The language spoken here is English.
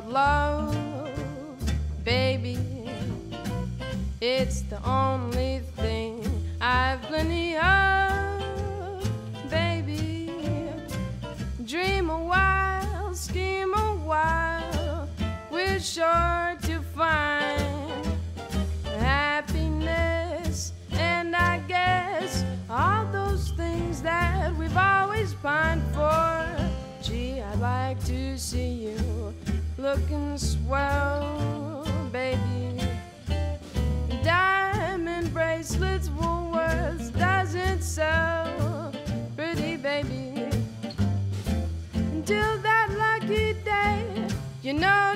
but love, baby. It's the only thing I've plenty of, baby. Dream a while, scheme a while, we're sure to find happiness, and I guess all those things that we've always pined for. Gee, I'd like to see you looking swell, baby. Diamond bracelets, Woolworths doesn't sell, pretty baby. Until that lucky day, you know